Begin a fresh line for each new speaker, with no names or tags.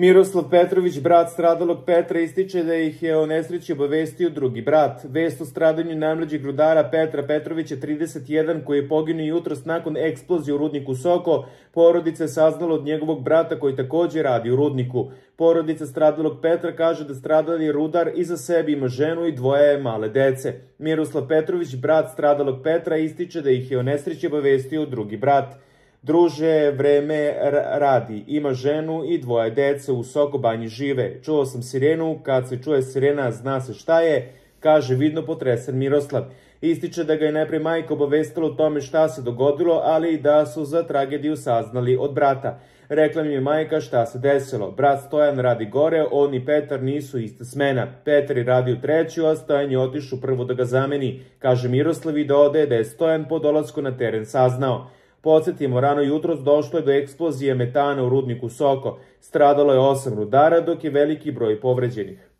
Miroslav Petrović, brat stradalog Petra, ističe da ih je o nesreći obavestio drugi brat. Vest o stradanju najmlađeg rudara Petra Petrovića 31, koji je poginuo jutros nakon eksplozije u rudniku Soko, porodica je saznala od njegovog brata koji takođe radi u rudniku. Porodica stradalog Petra kaže da stradali rudar iza sebi ima ženu i dvoje male dece. Miroslav Petrović, brat stradalog Petra, ističe da ih je o nesreći obavestio drugi brat. Druže, vreme radi, ima ženu i dvoje dece u Sokobanji žive. Čuo sam sirenu, kad se čuje sirena zna se šta je, kaže vidno potresen Miroslav. Ističe da ga je najpre majka obavestila o tome šta se dogodilo, ali i da su za tragediju saznali od brata. Rekla mi je majka šta se desilo. Brat Stojan radi gore, on i Petar nisu ista smena. Petar je radi u treću, a Stojan je otišao prvo da ga zameni. Kaže Miroslav i da ode da je Stojan po dolasku na teren saznao. Podsjetimo, rano jutros došlo je do eksplozije metana u rudniku Soko. Stradalo je osam rudara, dok je veliki broj povređenih.